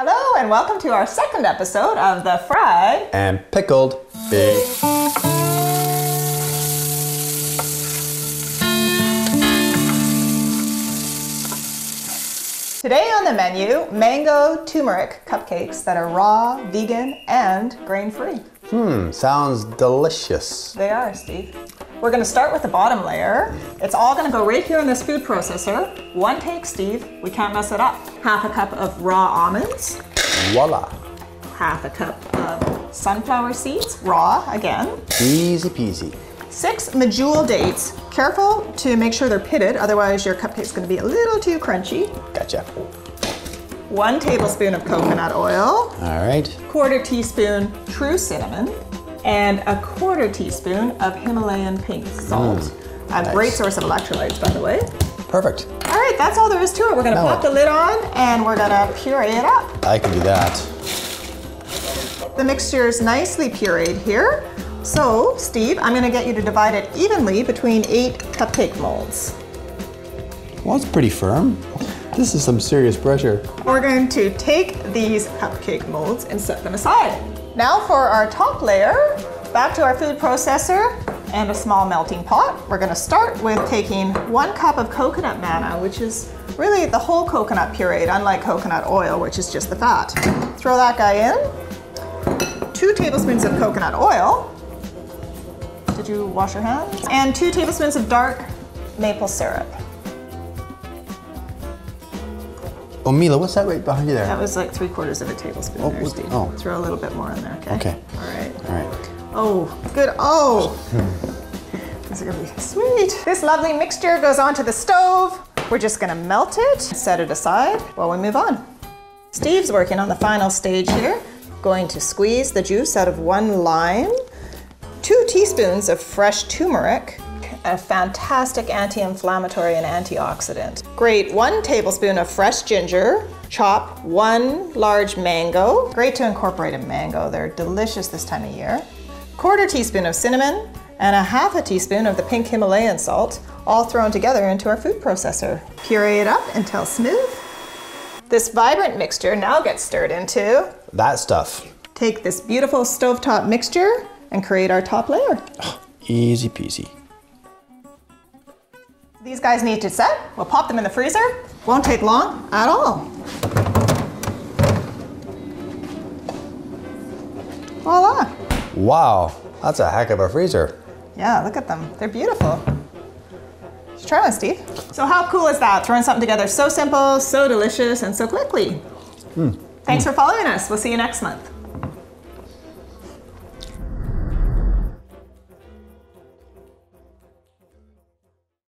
Hello, and welcome to our second episode of the Fried. and pickled Beet. Today on the menu, mango turmeric cupcakes that are raw, vegan, and grain free. Hmm, sounds delicious. They are, Steve. We're gonna start with the bottom layer. It's all gonna go right here in this food processor. One take, Steve. We can't mess it up. Half a cup of raw almonds, Voila. half a cup of sunflower seeds, raw again. Easy peasy. Six medjool dates. Careful to make sure they're pitted, otherwise your cupcake's gonna be a little too crunchy. Gotcha. One tablespoon of coconut oil, All right. quarter teaspoon true cinnamon, and a quarter teaspoon of Himalayan pink salt. Mm, a nice. great source of electrolytes, by the way. Perfect. All right, that's all there is to it. We're gonna Now pop the lid on and we're gonna puree it up. I can do that. The mixture is nicely pureed here. So, Steve, I'm gonna get you to divide it evenly between eight cupcake molds. Well, it's pretty firm. This is some serious pressure. We're going to take these cupcake molds and set them aside. Now for our top layer, back to our food processor and a small melting pot. We're gonna start with taking one cup of coconut manna, which is really the whole coconut pureed, unlike coconut oil, which is just the fat. Throw that guy in. Two tablespoons of coconut oil. Did you wash your hands? And two tablespoons of dark maple syrup. Oh, Mila, what's that right behind you there? That was like three quarters of a tablespoon Oh, there, Steve. oh. Throw a little bit more in there, okay? Okay. All right. All right. Oh, good. Oh, hmm. this is gonna be sweet. This lovely mixture goes onto the stove. We're just gonna melt it, set it aside while we move on. Steve's working on the final stage here. Going to squeeze the juice out of one lime, two teaspoons of fresh turmeric, a fantastic anti-inflammatory and antioxidant. Grate one tablespoon of fresh ginger, chop one large mango. Great to incorporate a mango, they're delicious this time of year. Quarter teaspoon of cinnamon, and a half a teaspoon of the pink Himalayan salt, all thrown together into our food processor. Puree it up until smooth. This vibrant mixture now gets stirred into. That stuff. Take this beautiful stovetop mixture and create our top layer. Easy peasy. These guys need to set. We'll pop them in the freezer. Won't take long at all. Voila. Wow, that's a heck of a freezer. Yeah, look at them. They're beautiful. Let's try one, Steve. So how cool is that? Throwing something together so simple, so delicious, and so quickly. Hmm. Thanks for following us. We'll see you next month.